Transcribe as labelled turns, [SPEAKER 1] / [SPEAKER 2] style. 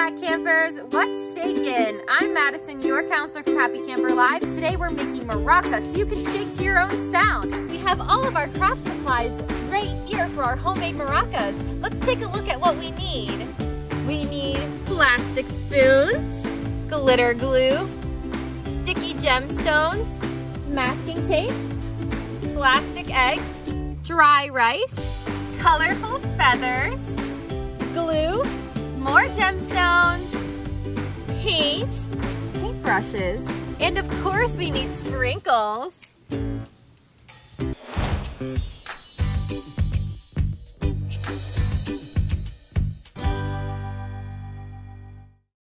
[SPEAKER 1] Cat Campers, what's shakin'? I'm Madison, your counselor from Happy Camper Live. Today we're making maracas so you can shake to your own sound. We have all of our craft supplies right here for our homemade maracas. Let's take a look at what we need. We need plastic spoons, glitter glue, sticky gemstones, masking tape, plastic eggs, dry rice, colorful feathers, glue, more gemstones, paint, paintbrushes, and of course we need sprinkles.